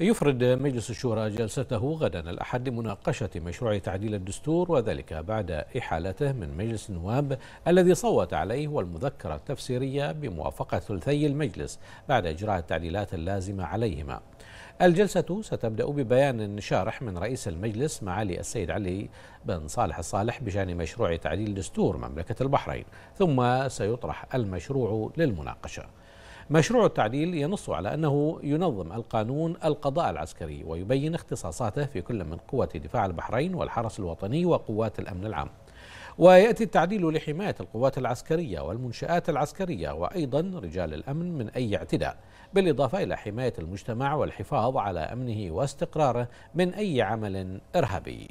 يفرد مجلس الشورى جلسته غدا الأحد لمناقشة مشروع تعديل الدستور وذلك بعد إحالته من مجلس النواب الذي صوت عليه والمذكرة التفسيرية بموافقة ثلثي المجلس بعد إجراء التعديلات اللازمة عليهما. الجلسة ستبدأ ببيان شارح من رئيس المجلس معالي السيد علي بن صالح الصالح بشأن مشروع تعديل دستور مملكة البحرين ثم سيطرح المشروع للمناقشة. مشروع التعديل ينص على أنه ينظم القانون القضاء العسكري ويبين اختصاصاته في كل من قوة دفاع البحرين والحرس الوطني وقوات الأمن العام. ويأتي التعديل لحماية القوات العسكرية والمنشآت العسكرية وأيضا رجال الأمن من أي اعتداء بالإضافة إلى حماية المجتمع والحفاظ على أمنه واستقراره من أي عمل إرهابي.